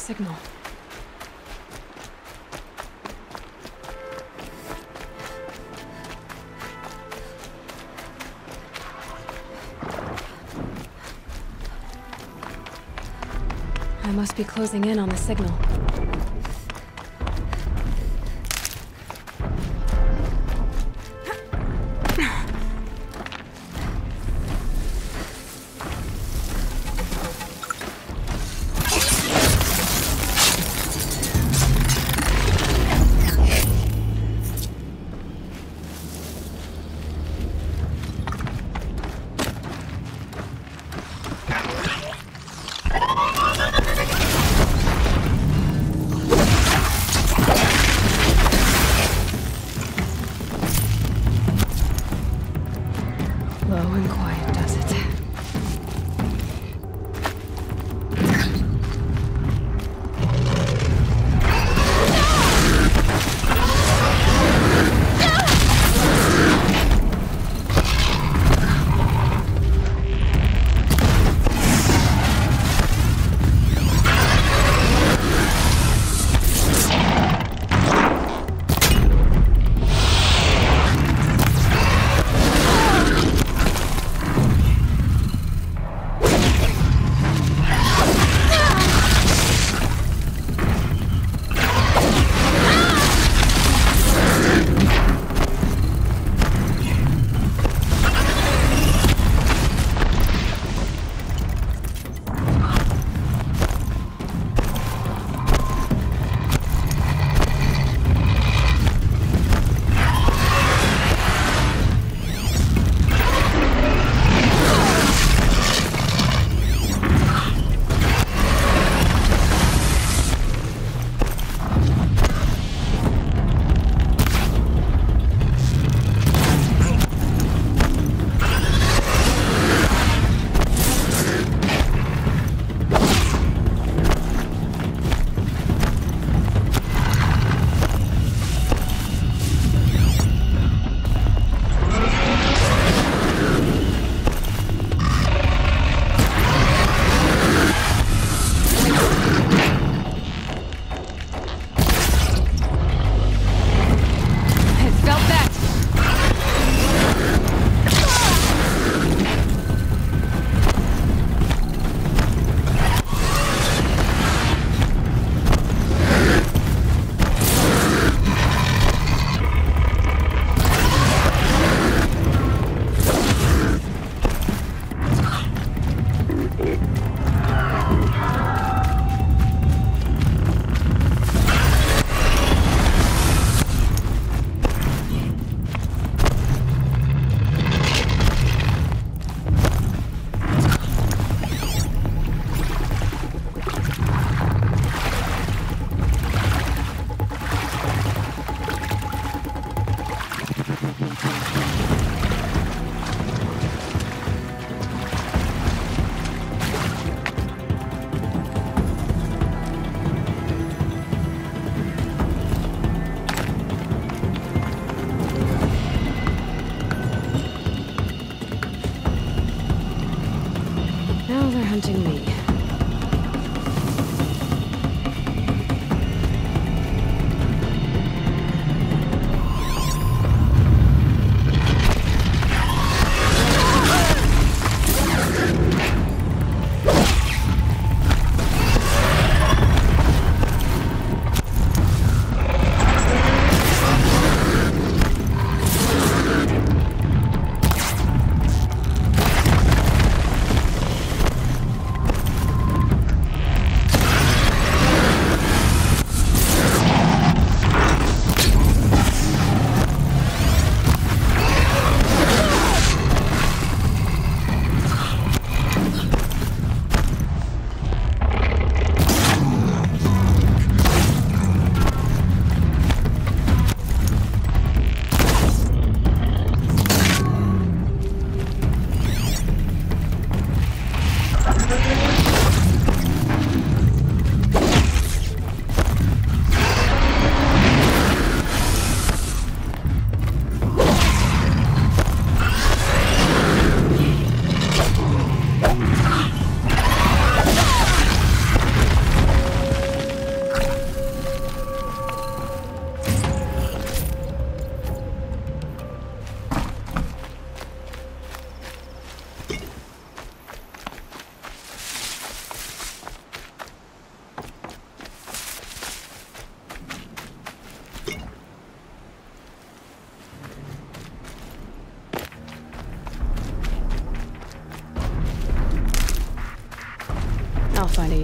Signal. I must be closing in on the signal.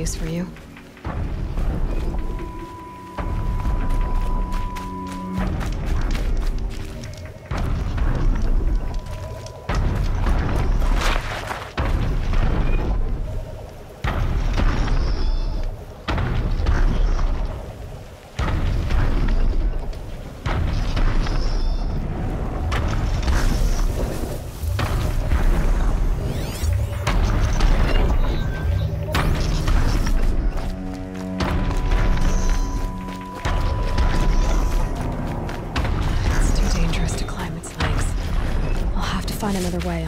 Use for you. Another way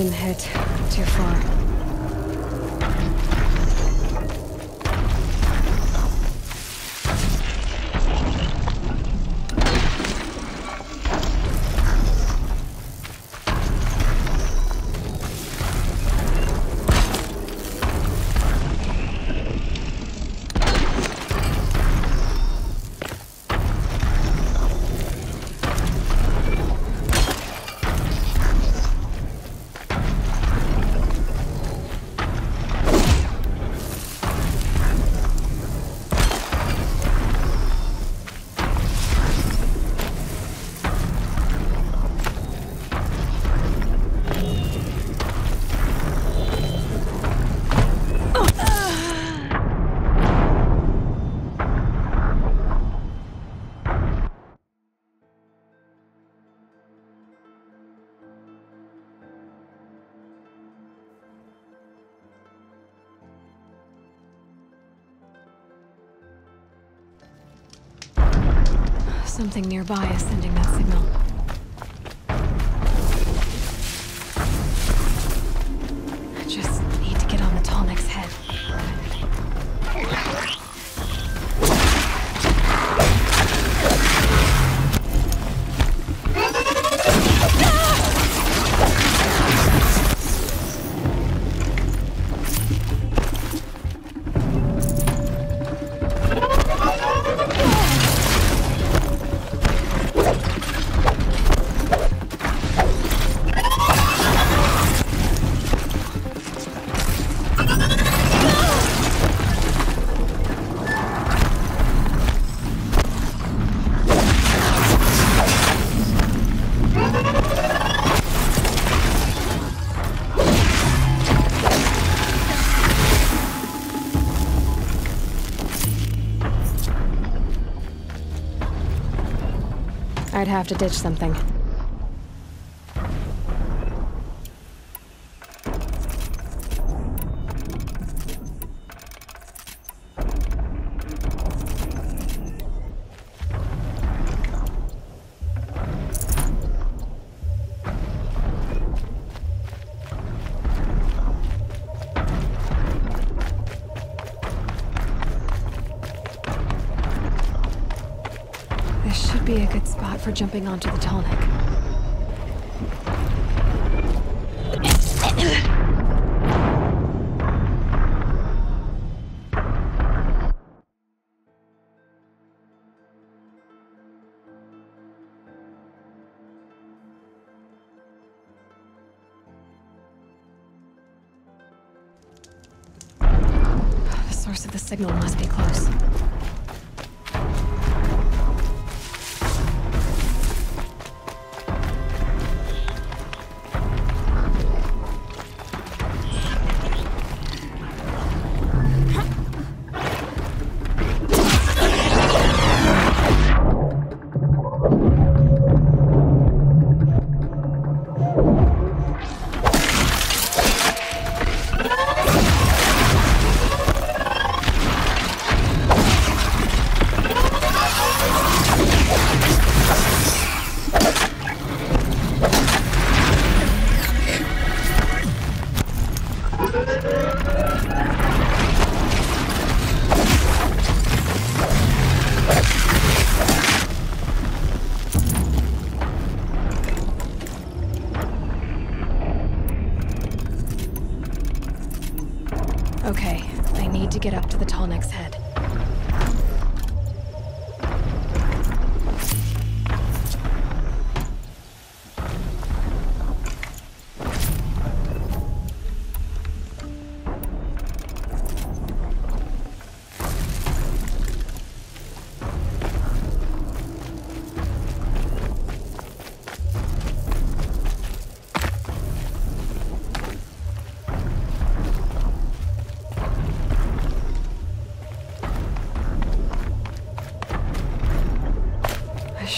Wire Something nearby is sending that have to ditch something. Jumping onto the Tallneck.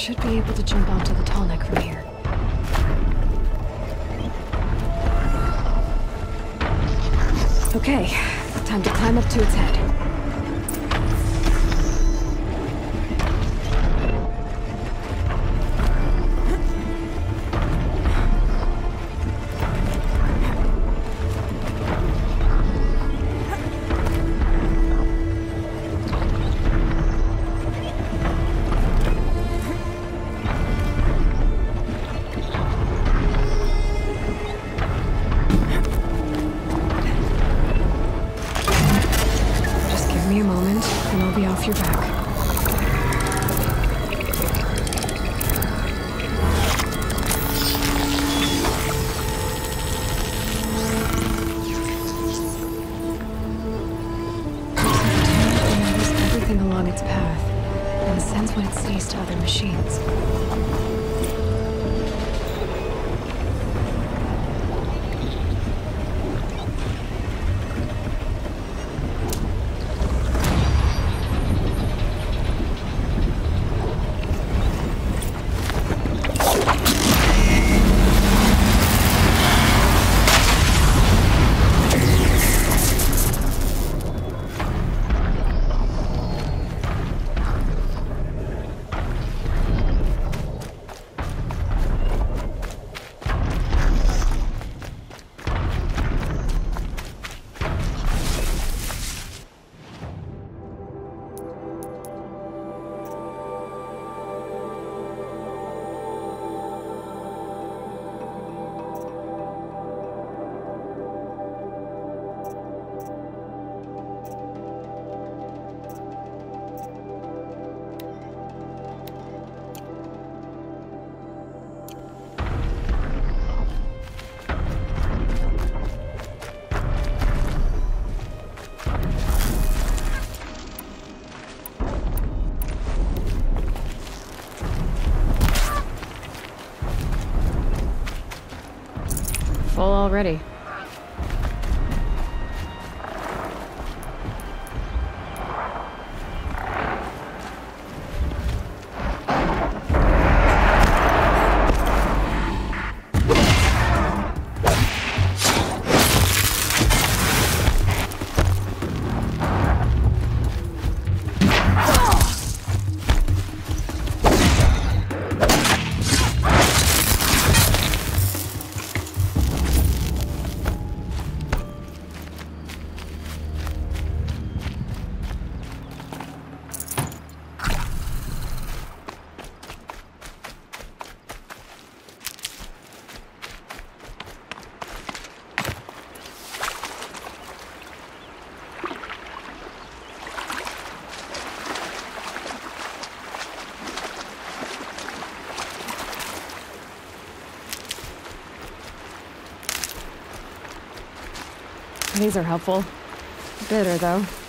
Should be able to jump onto the Tallneck from here. Okay, time to climb up to its head. Already. These are helpful. Bitter, though.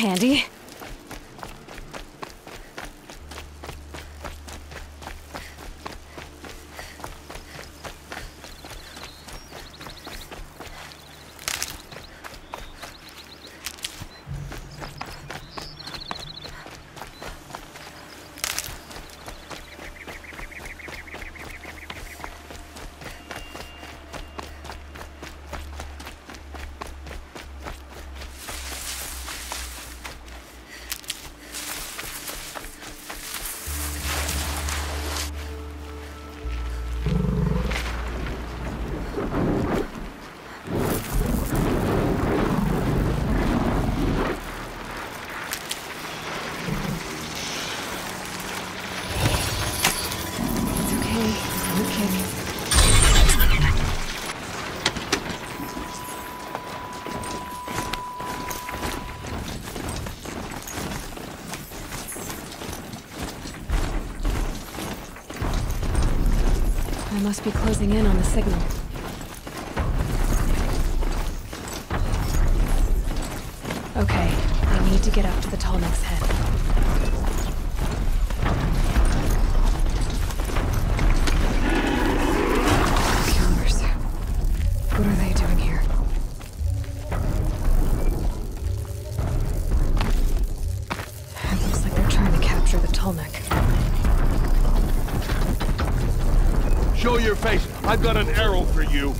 handy. I must be closing in on the signal. Okay, I need to get up to the Tallneck's head. I've got an arrow for you.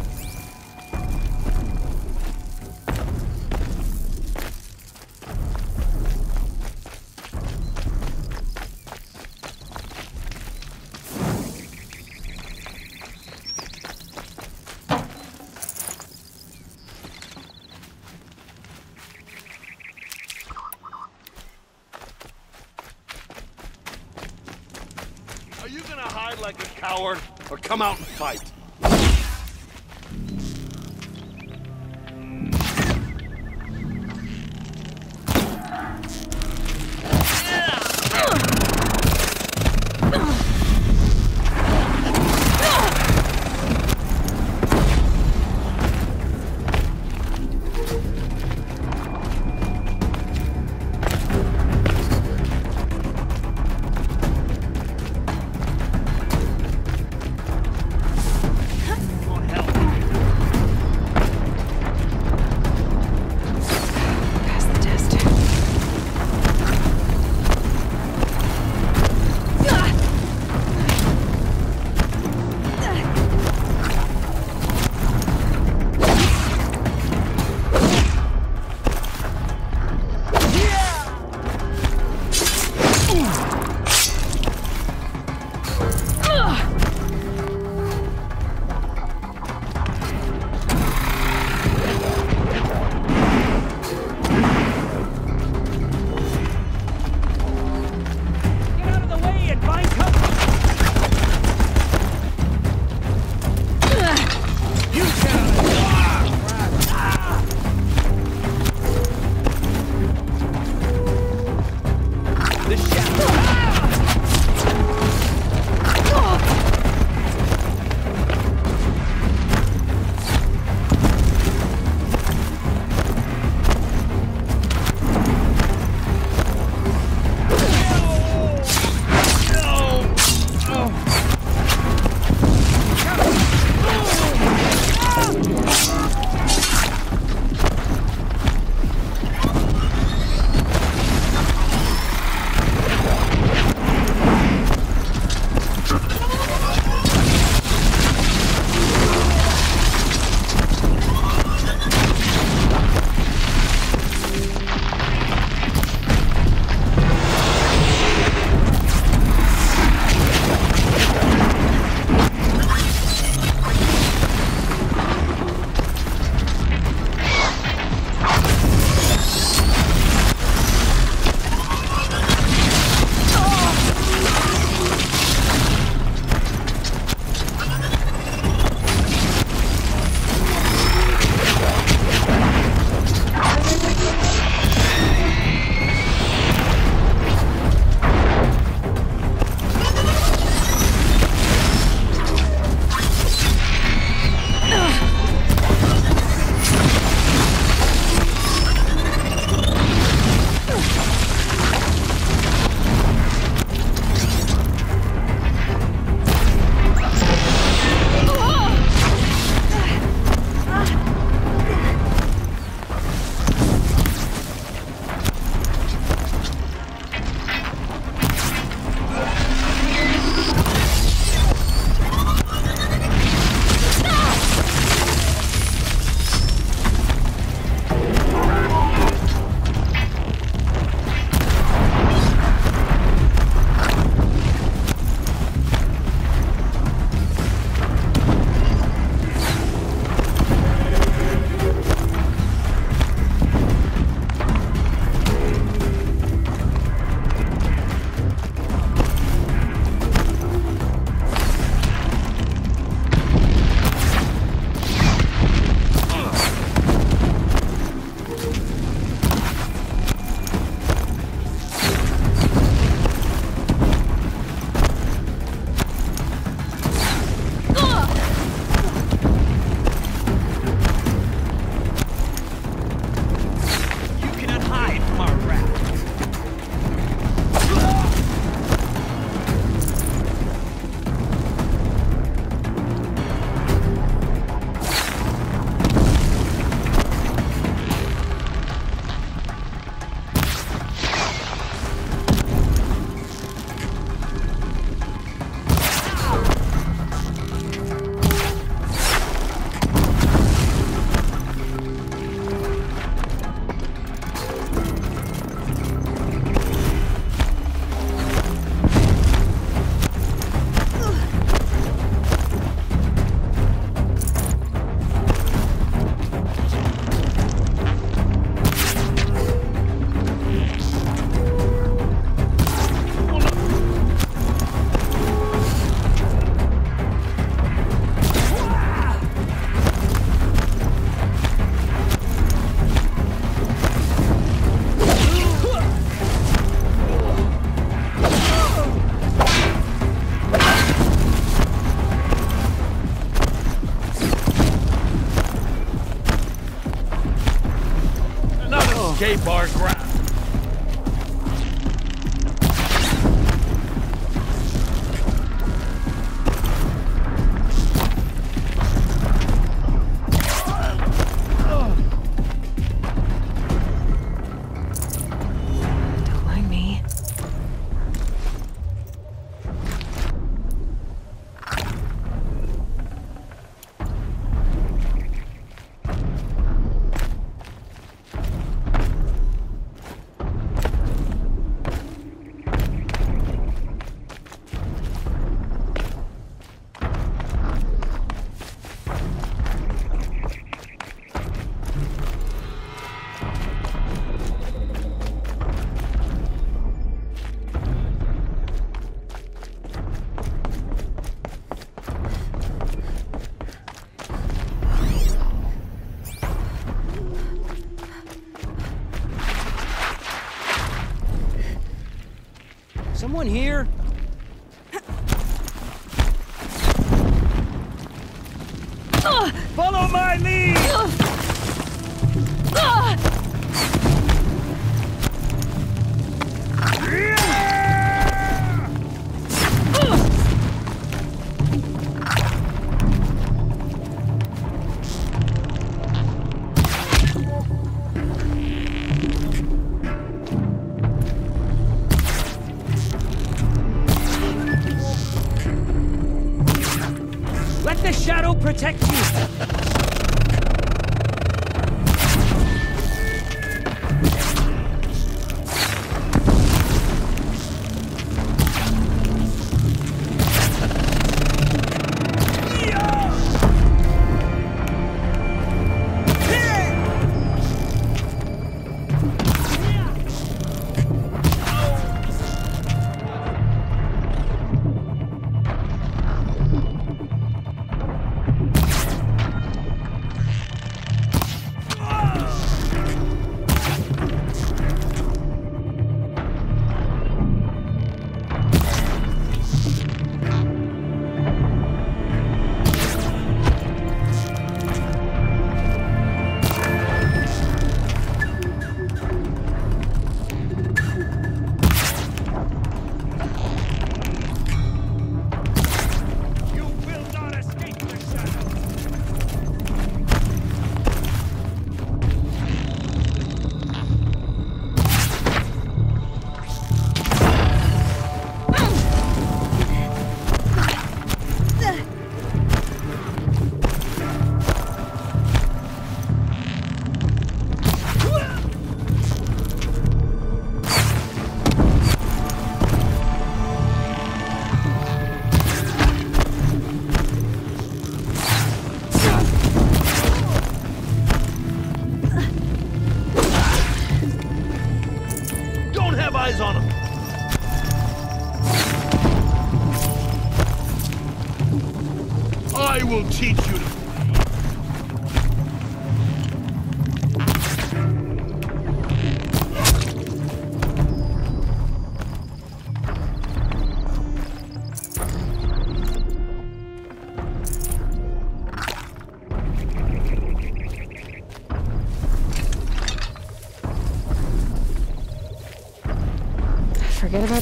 okay, Bart. Someone here?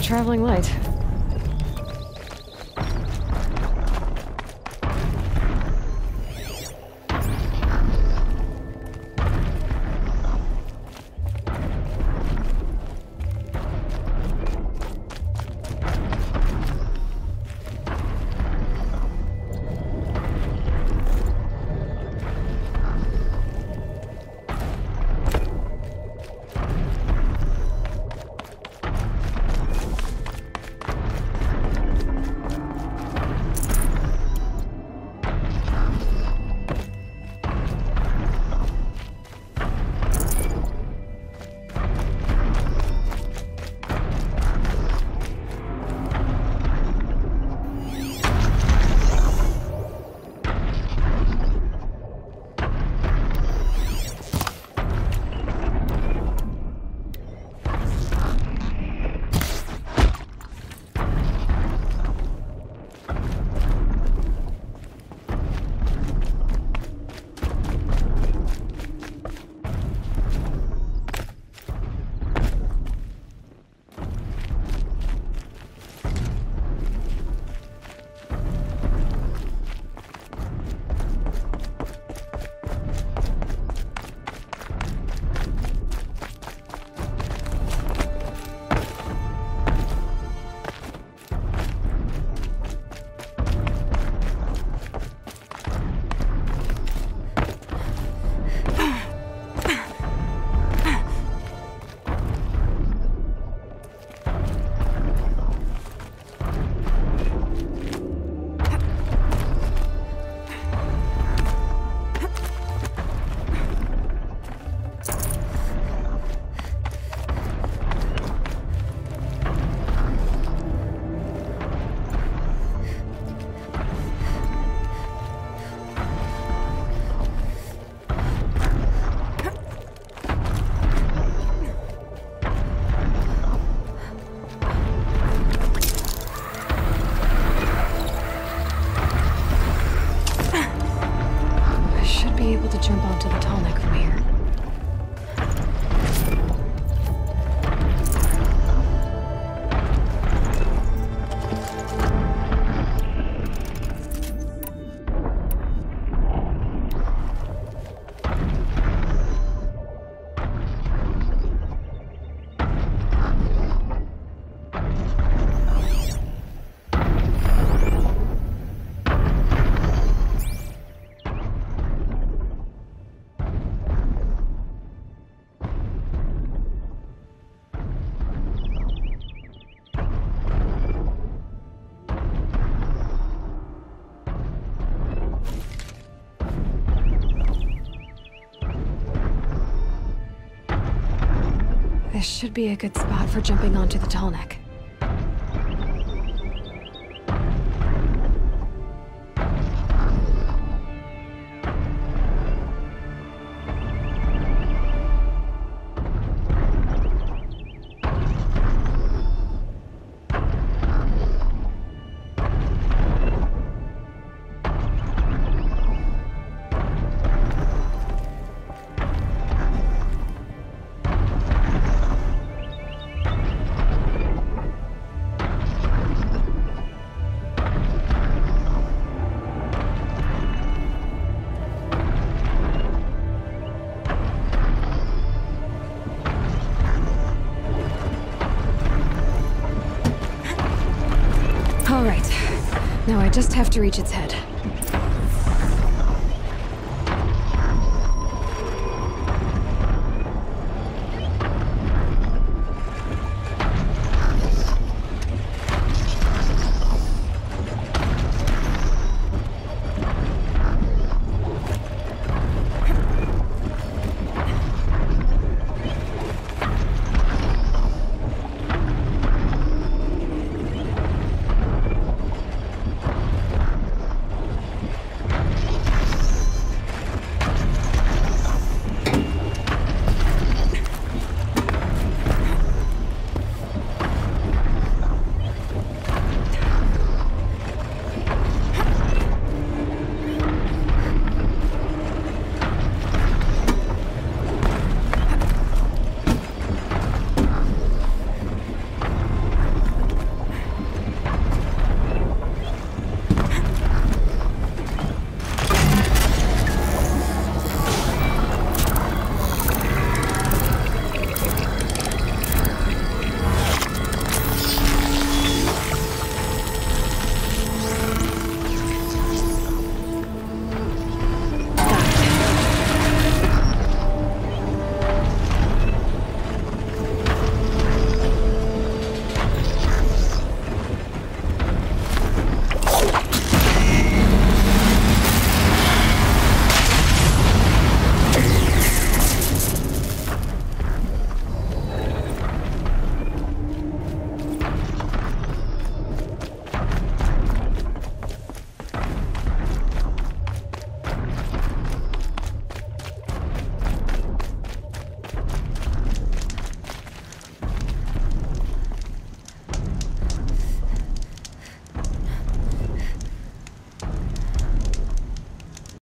Traveling light. Should be a good spot for jumping onto the tall neck. Just have to reach its head.